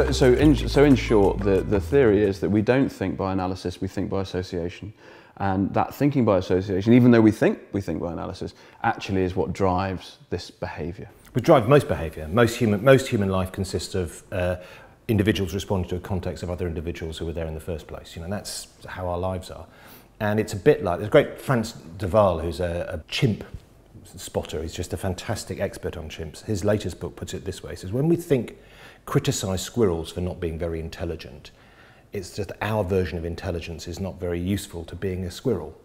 So, so, in, so in short, the, the theory is that we don't think by analysis, we think by association. And that thinking by association, even though we think we think by analysis, actually is what drives this behaviour. Which drives most behaviour. Most human, most human life consists of uh, individuals responding to a context of other individuals who were there in the first place. You know, that's how our lives are. And it's a bit like, there's a great Frans de Waal, who's a, a chimp spotter. He's just a fantastic expert on chimps. His latest book puts it this way. He says, when we think, criticise squirrels for not being very intelligent, it's just our version of intelligence is not very useful to being a squirrel.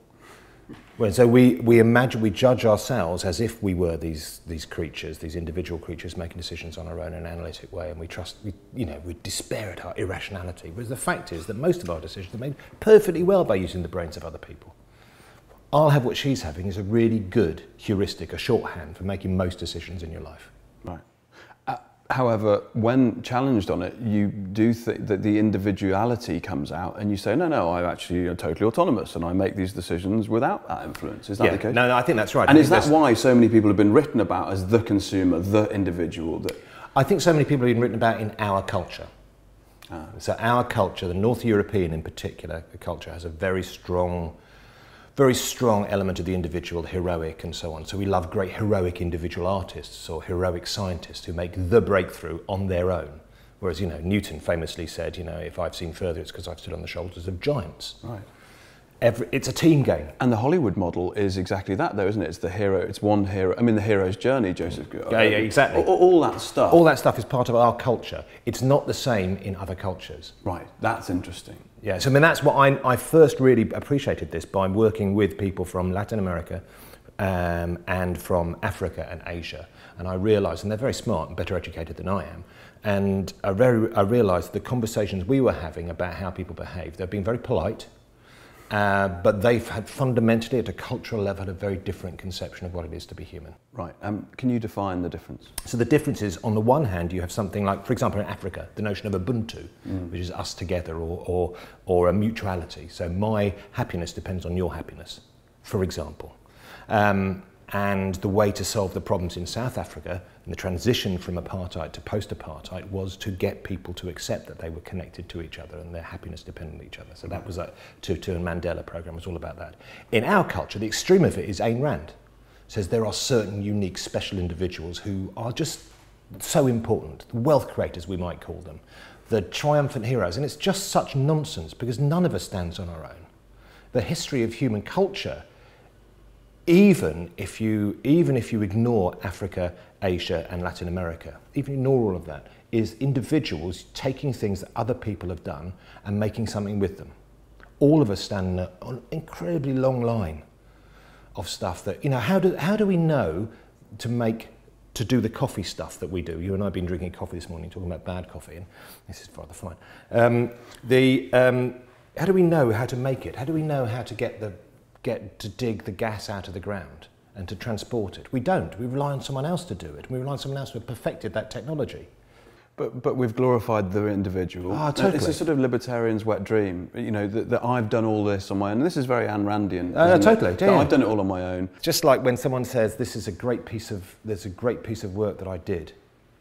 Well, so we, we imagine, we judge ourselves as if we were these, these creatures, these individual creatures making decisions on our own in an analytic way, and we trust, we, you know, we despair at our irrationality. Whereas the fact is that most of our decisions are made perfectly well by using the brains of other people. I'll have what she's having is a really good heuristic, a shorthand for making most decisions in your life. Right. Uh, however, when challenged on it, you do think that the individuality comes out and you say, no, no, I'm actually totally autonomous and I make these decisions without that influence. Is that yeah, the case? No, no, I think that's right. And is that why so many people have been written about as the consumer, the individual? That I think so many people have been written about in our culture. Ah. So our culture, the North European in particular, the culture has a very strong very strong element of the individual, the heroic and so on. So we love great heroic individual artists or heroic scientists who make the breakthrough on their own. Whereas, you know, Newton famously said, you know, if I've seen further, it's because I've stood on the shoulders of giants. Right. Every, it's a team game. And the Hollywood model is exactly that, though, isn't it? It's the hero. It's one hero. I mean, the hero's journey, Joseph. Yeah, yeah, exactly. All, all, that stuff. All that stuff is part of our culture. It's not the same in other cultures. Right. That's interesting. Yeah. So I mean, that's what I, I first really appreciated this by working with people from Latin America um, and from Africa and Asia, and I realised, and they're very smart and better educated than I am. And I, very, I realised the conversations we were having about how people behave, they've been very polite, uh, but they've had fundamentally, at a cultural level, had a very different conception of what it is to be human. Right. Um, can you define the difference? So the difference is, on the one hand, you have something like, for example, in Africa, the notion of Ubuntu, mm. which is us together, or, or, or a mutuality. So my happiness depends on your happiness, for example. Um, and the way to solve the problems in South Africa and the transition from apartheid to post-apartheid was to get people to accept that they were connected to each other and their happiness depended on each other. So that was a Tutu and Mandela program was all about that. In our culture, the extreme of it is Ayn Rand. Says there are certain unique special individuals who are just so important, the wealth creators we might call them, the triumphant heroes. And it's just such nonsense because none of us stands on our own. The history of human culture even if you even if you ignore Africa, Asia and Latin America, even ignore all of that, is individuals taking things that other people have done and making something with them. All of us stand on an incredibly long line of stuff that, you know, how do, how do we know to make, to do the coffee stuff that we do? You and I have been drinking coffee this morning, talking about bad coffee, and this is rather fine. Um, the, um, how do we know how to make it? How do we know how to get the get to dig the gas out of the ground and to transport it. We don't. We rely on someone else to do it. We rely on someone else who have perfected that technology. But, but we've glorified the individual. Ah, totally. It's a sort of libertarian's wet dream, you know, that, that I've done all this on my own. And this is very Ayn Randian. Uh, totally. Yeah, I've done it all on my own. Just like when someone says, this is a great piece of, there's a great piece of work that I did.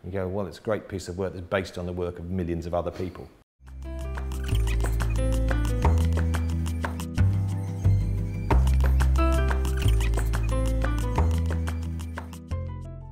You go, well, it's a great piece of work that's based on the work of millions of other people.